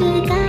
sugar